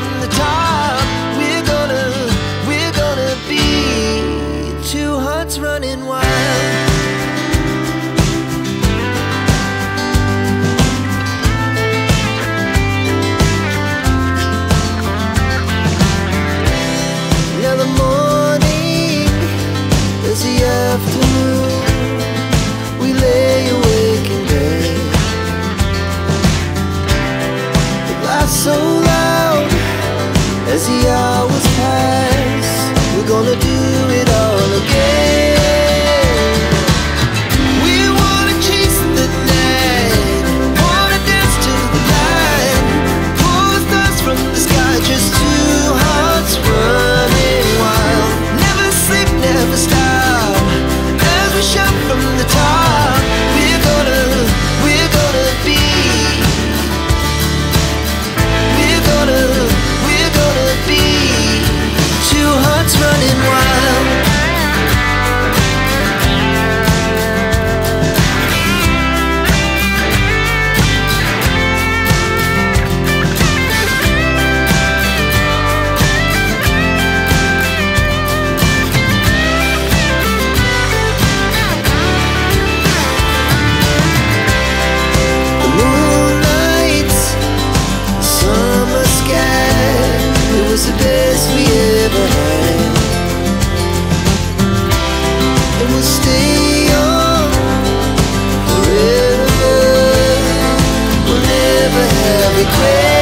From the top, we're gonna, we're gonna be two hearts running wild. As the hours pass. We're gonna do regret